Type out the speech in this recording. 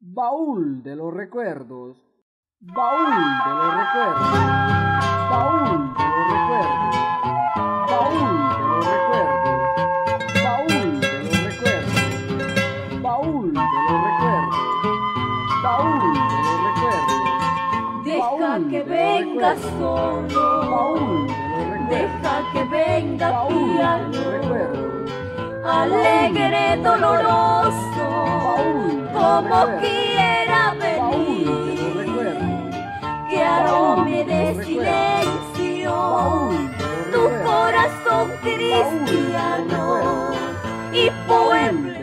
Baúl de los recuerdos. Baúl de los recuerdos. Baúl de los recuerdos. Baúl de los recuerdos. Baúl de los recuerdos. Baúl de los recuerdos. Baúl de los recuerdos. Deja que venga solo. Baúl de los recuerdos. Deja que venga piano. Alegre, doloroso. Como quiera venir. Que arome de silencio. Tu corazón cristiano. Y poema